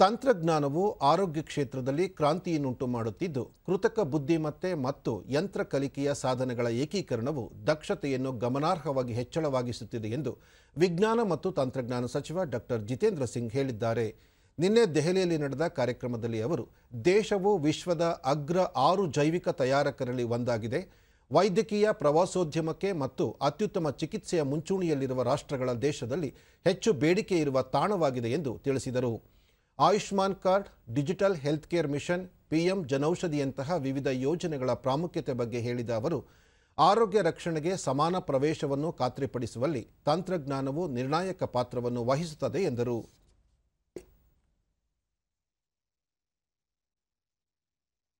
ತಂತ್ರಜ್ಞಾನವು ಆರೋಗ್ಯ ಕ್ಷೇತ್ರದಲ್ಲಿ ಕ್ರಾಂತಿಯನ್ನುಂಟು ಮಾಡುತ್ತಿದ್ದು, ಕೃತಕ ಬುದ್ಧಿಮತ್ತೆ ಮತ್ತು ಯಂತ್ರ ಕಲಿಕೆಯ ಸಾಧನಗಳ ಏಕೀಕರಣವು ದಕ್ಷತೆಯನ್ನು ಗಮನಾರ್ಹವಾಗಿ ಹೆಚ್ಚಳವಾಗಿಸುತ್ತಿದೆ ಎಂದು ವಿಜ್ಞಾನ ಮತ್ತು ತಂತ್ರಜ್ಞಾನ ಸಚಿವ ಡಾಕ್ಟರ್ ಜಿತೇಂದ್ರ ಸಿಂಗ್ ಹೇಳಿದ್ದಾರೆ. ನಿನ್ನೆ ದೆಹಲಿಯಲ್ಲಿ ನಡೆದ ಕಾರ್ಯಕ್ರಮದಲ್ಲಿ ಅವರು, ದೇಶವು ವಿಶ್ವದ ಅಗ್ರ ಆರು ಜೈವಿಕ ತಯಾರಕರಲ್ಲಿ ಒಂದಾಗಿದೆ. ವೈದ್ಯಕೀಯ ಪ್ರವಾಸೋದ್ಯಮಕ್ಕೆ ಮತ್ತು ಅತ್ಯುತ್ತಮ ಚಿಕಿತ್ಸೆಯ ಮುಂಚೂಣಿಯಲ್ಲಿರುವ ರಾಷ್ಟ್ರಗಳ ದೇಶದಲ್ಲಿ ಹೆಚ್ಚು ಬೇಡಿಕೆ ಇರುವ ತಾಣವಾಗಿದೆ ಎಂದು ತಿಳಿಸಿದರು. Ayushman card, digital health care mission, PM ಜನೌಷಧಿಯಂತಹ ವಿವಿಧ ಯೋಜನೆಗಳ ಪ್ರಾಮುಖ್ಯತೆ ಬಗ್ಗೆ ಹೇಳಿದ ಅವರು, ಆರೋಗ್ಯ ರಕ್ಷಣೆಗೆ ಸಮಾನ ಪ್ರವೇಶವನ್ನು ಖಾತ್ರಿಪಡಿಸುವಲ್ಲಿ ತಂತ್ರಜ್ಞಾನವು ನಿರ್ಣಾಯಕ ಪಾತ್ರವನ್ನು ವಹಿಸುತ್ತದೆ ಎಂದರು.